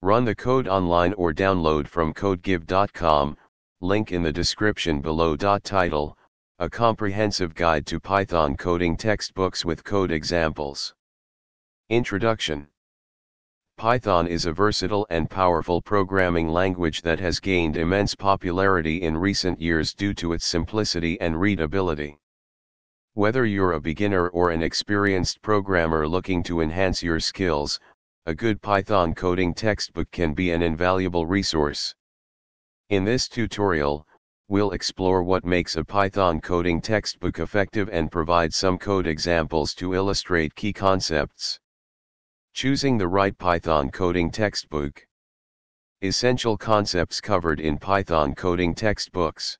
Run the code online or download from codegive.com, link in the description below. Title, A Comprehensive Guide to Python Coding Textbooks with Code Examples. Introduction Python is a versatile and powerful programming language that has gained immense popularity in recent years due to its simplicity and readability. Whether you're a beginner or an experienced programmer looking to enhance your skills, a good Python coding textbook can be an invaluable resource. In this tutorial, we'll explore what makes a Python coding textbook effective and provide some code examples to illustrate key concepts. Choosing the right Python coding textbook. Essential concepts covered in Python coding textbooks.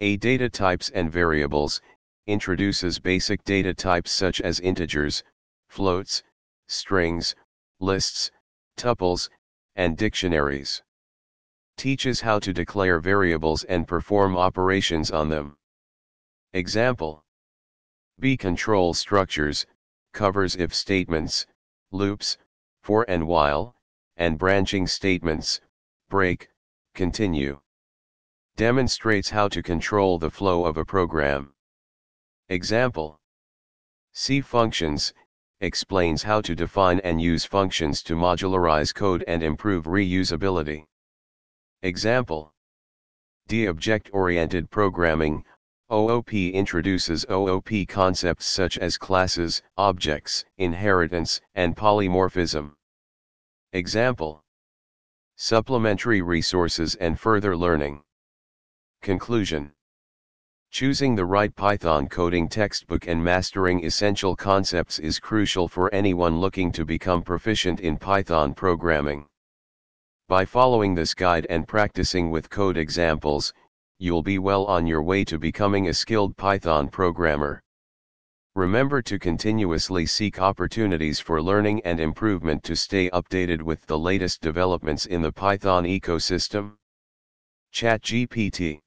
A data types and variables, introduces basic data types such as integers, floats, strings, lists, tuples, and dictionaries. Teaches how to declare variables and perform operations on them. Example. B control structures, covers if statements, loops, for and while, and branching statements, break, continue. Demonstrates how to control the flow of a program. Example. C functions, explains how to define and use functions to modularize code and improve reusability. Example. D. Object-oriented programming, OOP introduces OOP concepts such as classes, objects, inheritance, and polymorphism. Example. Supplementary resources and further learning. Conclusion Choosing the right Python coding textbook and mastering essential concepts is crucial for anyone looking to become proficient in Python programming. By following this guide and practicing with code examples, you'll be well on your way to becoming a skilled Python programmer. Remember to continuously seek opportunities for learning and improvement to stay updated with the latest developments in the Python ecosystem. ChatGPT